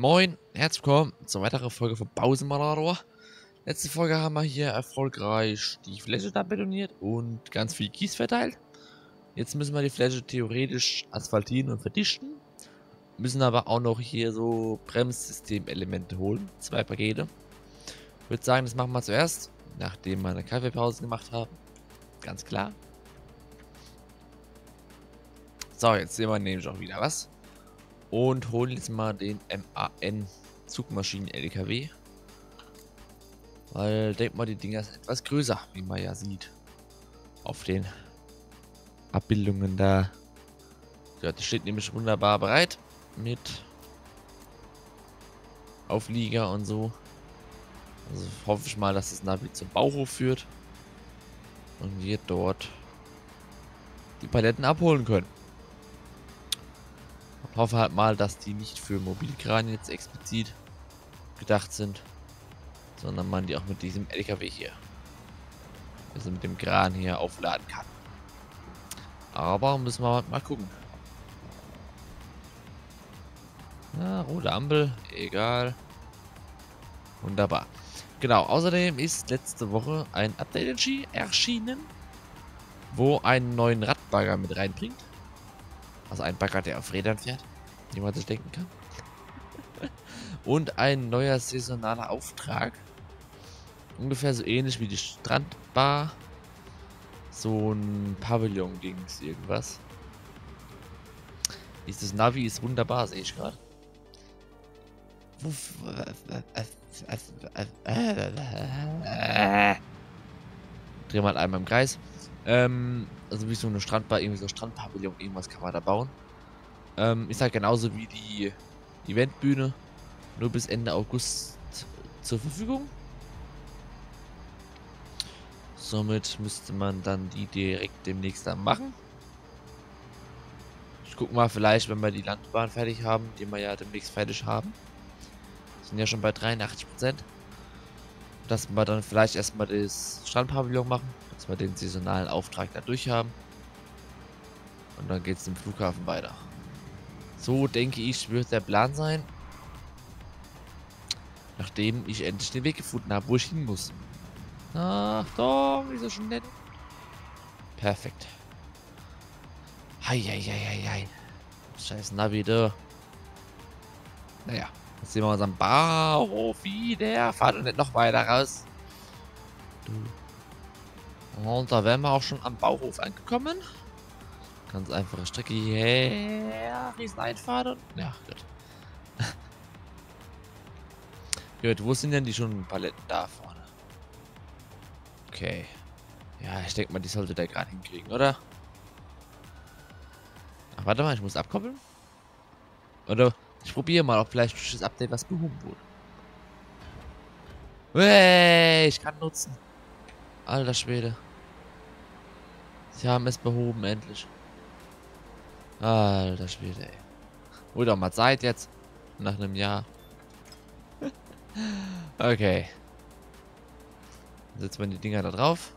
Moin, herzlich willkommen zur weiteren Folge von Pausenmarator. Letzte Folge haben wir hier erfolgreich die Fläche da betoniert und ganz viel Kies verteilt. Jetzt müssen wir die Fläche theoretisch asphaltieren und verdichten. Müssen aber auch noch hier so Bremssystemelemente holen. Zwei Pakete. Ich würde sagen, das machen wir zuerst, nachdem wir eine Kaffeepause gemacht haben. Ganz klar. So, jetzt sehen wir nämlich auch wieder was und holen jetzt mal den MAN Zugmaschinen LKW. Weil, denk mal, die Dinger sind etwas größer, wie man ja sieht. Auf den Abbildungen da. Ja, das steht nämlich wunderbar bereit. Mit Auflieger und so. Also hoffe ich mal, dass das Navi zum Bauhof führt. Und wir dort die Paletten abholen können hoffe halt mal, dass die nicht für Mobilkran jetzt explizit gedacht sind, sondern man die auch mit diesem LKW hier, also mit dem Kran hier aufladen kann. Aber müssen wir mal gucken. Na, rote Ampel, egal. Wunderbar. Genau, außerdem ist letzte Woche ein Update erschienen, wo einen neuen Radbagger mit reinbringt. Also ein Bagger, der auf Rädern fährt, wie man sich denken kann. Und ein neuer saisonaler Auftrag. Ungefähr so ähnlich wie die Strandbar. So ein Pavillon ging es irgendwas. Dieses Navi ist wunderbar, sehe ich gerade. Dreh mal einmal im Kreis. Ähm, also wie so eine Strandbar, irgendwie so Strandpavillon, irgendwas kann man da bauen. Ähm, ist halt genauso wie die Eventbühne, nur bis Ende August zur Verfügung. Somit müsste man dann die direkt demnächst dann machen. Ich guck mal, vielleicht, wenn wir die Landbahn fertig haben, die wir ja demnächst fertig haben. Sind ja schon bei 83%. Dass wir dann vielleicht erstmal das Strandpavillon machen dass wir den saisonalen Auftrag da durch haben. Und dann geht es zum Flughafen weiter. So denke ich, wird der Plan sein. Nachdem ich endlich den Weg gefunden habe, wo ich hin muss. Achtung, ist das schon nett? Perfekt. Heieieiei. Scheiß Navi, da. Naja, jetzt sehen wir unseren Bauhof wieder. Fahrt und nicht noch weiter raus. Und da wären wir auch schon am Bauhof angekommen. Ganz einfache Strecke hierher. Rieseneinfahrt und... Ja, gut. gut, wo sind denn die schon Paletten da vorne? Okay. Ja, ich denke mal, die sollte der gerade hinkriegen, oder? Ach, warte mal, ich muss abkoppeln. Oder ich probiere mal, ob vielleicht durch das Update was behoben wurde. Hey, ich kann nutzen. Alter Schwede. Sie haben es behoben, endlich. Alter Schwede, ey. Oder mal Zeit jetzt. Nach einem Jahr. okay. Setzen wir die Dinger da drauf.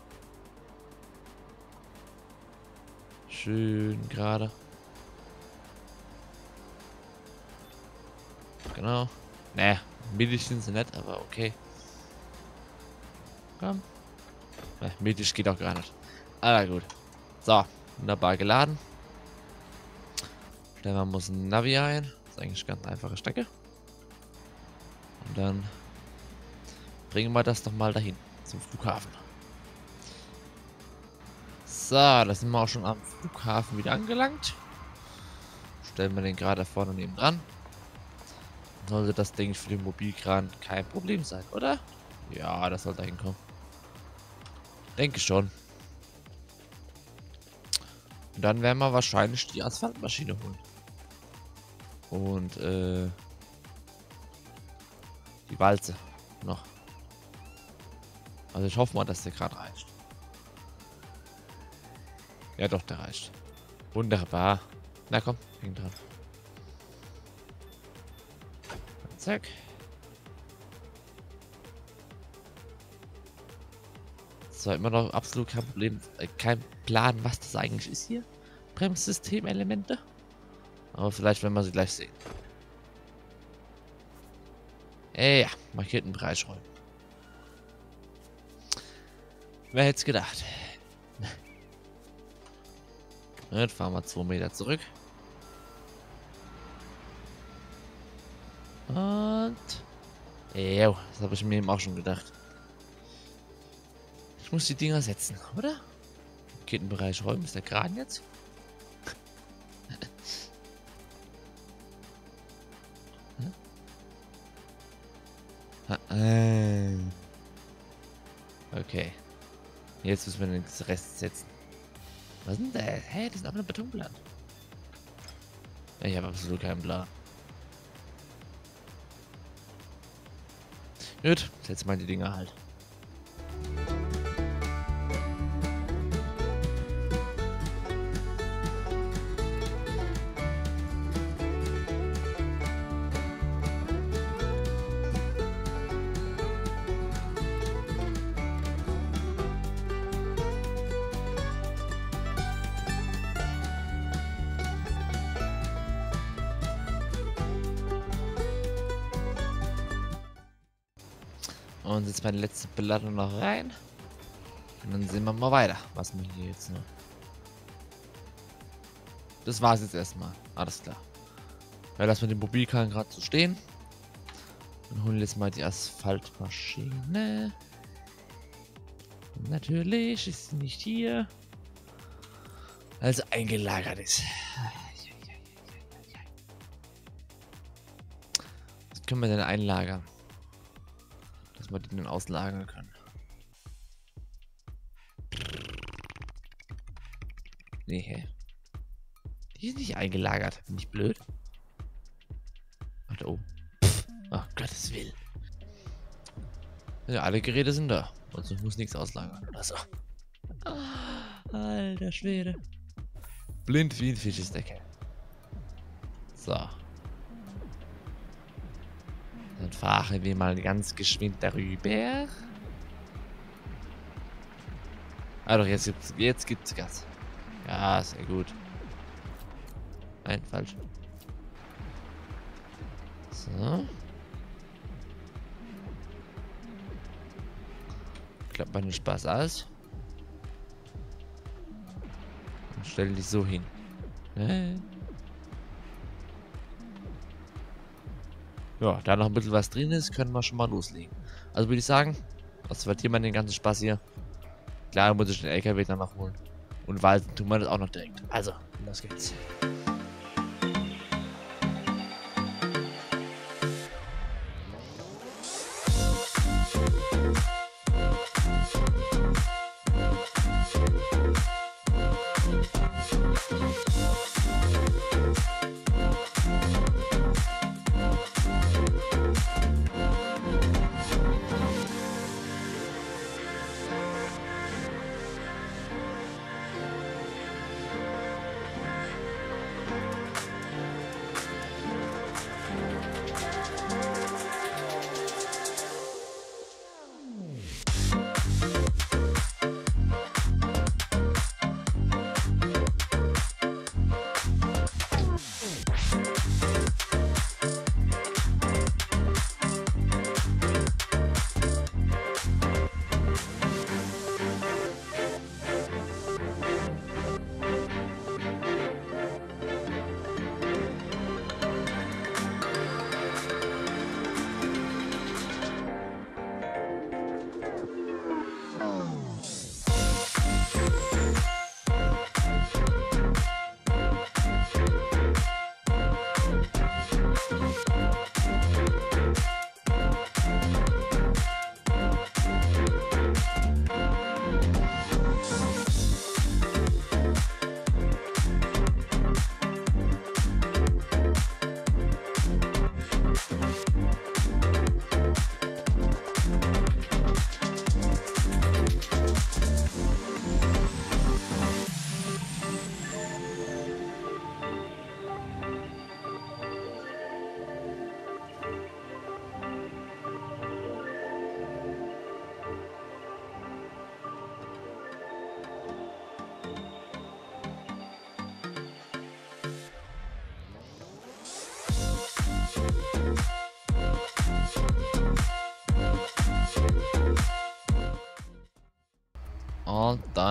Schön gerade. Genau. Ne, mittig sind sie nicht, aber okay. Komm. Ne, mittig geht auch gar nicht. Aber gut. So, wunderbar geladen. Stellen wir uns ein Navi ein. Das ist eigentlich eine ganz einfache Strecke. Und dann bringen wir das doch mal dahin, zum Flughafen. So, da sind wir auch schon am Flughafen wieder angelangt. Stellen wir den gerade vorne neben dran. Sollte das, denke ich, für den Mobilkran kein Problem sein, oder? Ja, das sollte hinkommen. Denke schon. Und dann werden wir wahrscheinlich die Asphaltmaschine holen. Und, äh, die Walze noch. Also ich hoffe mal, dass der gerade reicht. Ja doch, der reicht. Wunderbar. Na komm, häng dran. Zack. zwar immer noch absolut kein Problem, äh, kein Plan, was das eigentlich ist hier. Bremssystemelemente. Aber vielleicht werden wir sie gleich sehen. Äh, ja, markierten Bereich räumen. Wer hätte es gedacht? Jetzt fahren wir zwei Meter zurück. Und... Jo, das habe ich mir eben auch schon gedacht. Ich muss die Dinger setzen, oder? Kettenbereich räumen. Ist der gerade jetzt? Äh. okay. Jetzt müssen wir den Rest setzen. Was denn das? Hä, das ist einfach eine Betonplatte. Ich habe absolut keinen Plan. Gut, setz mal die Dinger halt. Und jetzt meine letzte Beladung noch rein. Und dann sehen wir mal weiter, was wir hier jetzt noch. Das war's jetzt erstmal. Alles klar. Ja, lassen wir den Mobilkran gerade so stehen. Und holen jetzt mal die Asphaltmaschine. Natürlich ist sie nicht hier. Also eingelagert ist. Was können wir denn einlagern? Wir die denn auslagern können. Nee, hä? Die ist nicht eingelagert. Bin ich blöd? Ach, da oben. Pff, oh, Gottes Willen. Ja, alle Geräte sind da. Also ich muss nichts auslagern oder so. alter Schwede. Blind wie ein Fischesdecke. So. Dann fahren wir mal ganz geschwind darüber. Ah doch, jetzt gibt's, jetzt gibt's Gas. Ja, sehr gut. Nein, falsch. So. Klappt mal den Spaß aus. Und stell dich so hin. Äh. Ja, da noch ein bisschen was drin ist, können wir schon mal loslegen. Also würde ich sagen, asphaltieren wir den ganzen Spaß hier. Klar, muss ich den LKW dann noch holen. Und walten tun wir das auch noch direkt. Also, los geht's.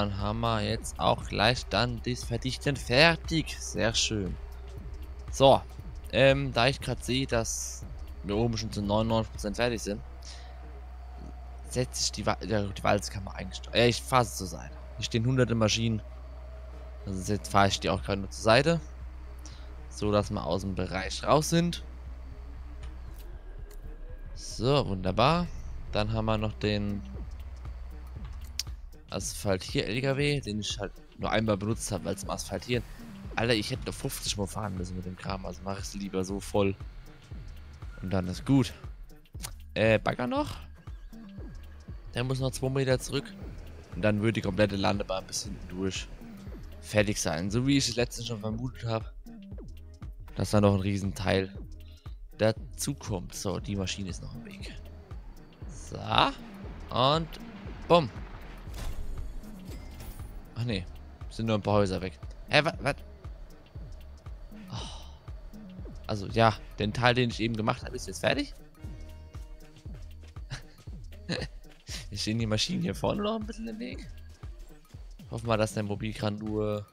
Dann haben wir jetzt auch gleich dann das Verdichten fertig. Sehr schön. So, ähm, da ich gerade sehe, dass wir oben schon zu 99% fertig sind, setze ich die, ja, die Walzkammer eingestellt. Ja, ich fahre sie zur Seite. Hier stehen hunderte Maschinen. Also jetzt fahre ich die auch gerade nur zur Seite. So, dass wir aus dem Bereich raus sind. So, wunderbar. Dann haben wir noch den Asphalt-Hier-LKW, den ich halt nur einmal benutzt habe, weil zum Asphaltieren. Alter, ich hätte nur 50 Mal fahren müssen mit dem Kram, also mache ich es lieber so voll. Und dann ist gut. Äh, Bagger noch? Der muss noch 2 Meter zurück. Und dann würde die komplette Landebahn bis hinten durch fertig sein. So wie ich es letztens schon vermutet habe. Dass da noch ein Riesenteil dazu kommt. So, die Maschine ist noch im Weg. So. Und bumm. Ach nee. Sind nur ein paar Häuser weg. Hä, was? was? Oh. Also, ja, den Teil, den ich eben gemacht habe, ist jetzt fertig. Jetzt stehen die Maschinen hier vorne noch ein bisschen im Weg. Hoffen wir, dass der Mobilkran nur...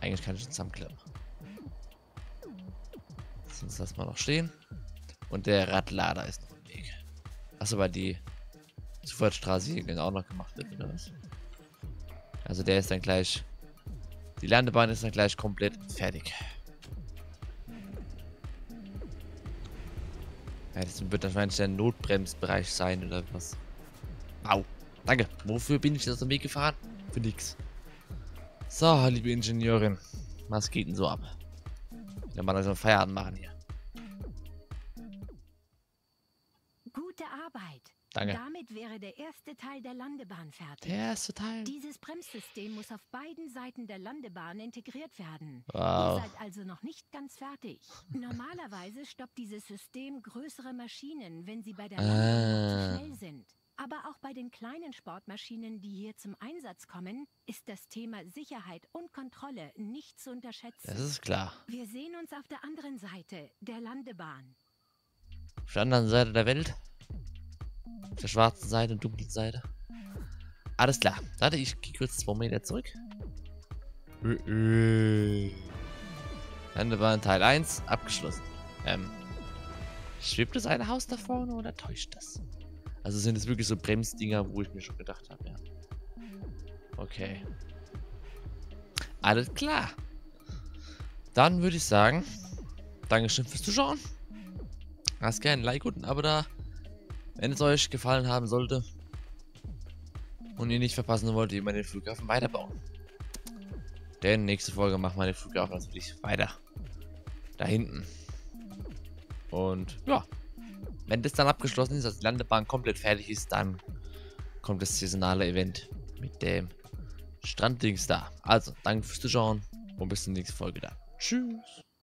Eigentlich kann ich ihn zusammenklappen. Sonst lassen wir noch stehen. Und der Radlader ist noch im Weg. Achso, weil die Zufahrtsstraße hier genau noch gemacht wird, oder was? Also der ist dann gleich... Die Landebahn ist dann gleich komplett fertig. Ja, das wird wahrscheinlich der Notbremsbereich sein oder was. Au. Danke. Wofür bin ich das am Weg gefahren? Für nix. So, liebe Ingenieurin. Was geht denn so ab? Wenn wir also Feierabend machen hier. Danke. Damit wäre der erste Teil der Landebahn fertig. Der erste Teil. Dieses Bremssystem muss auf beiden Seiten der Landebahn integriert werden. Ihr Wow. seid also noch nicht ganz fertig. Normalerweise stoppt dieses System größere Maschinen, wenn sie bei der Landebahn Ah. zu schnell sind. Aber auch bei den kleinen Sportmaschinen, die hier zum Einsatz kommen, ist das Thema Sicherheit und Kontrolle nicht zu unterschätzen. Das ist klar. Wir sehen uns auf der anderen Seite, der Landebahn. Auf der anderen Seite der Welt. Der schwarzen Seite und dunklen Seite. Alles klar. Warte, ich gehe kurz zwei Meter zurück. Landebahn Teil 1 abgeschlossen. Ähm. Schwebt das eine Haus da vorne oder täuscht das? Also sind es wirklich so Bremsdinger, wo ich mir schon gedacht habe, ja. Okay. Alles klar. Dann würde ich sagen, Dankeschön fürs Zuschauen. Lasst gerne ein Like und ein Abo da, wenn es euch gefallen haben sollte. Und ihr nicht verpassen wollt, wie wir den Flughafen weiterbauen. Denn nächste Folge machen wir den Flughafen natürlich weiter. Da hinten. Und ja, wenn das dann abgeschlossen ist, dass die Landebahn komplett fertig ist, dann kommt das saisonale Event mit dem Stranddings da. Also, danke fürs Zuschauen und bis zur nächsten Folge da. Tschüss.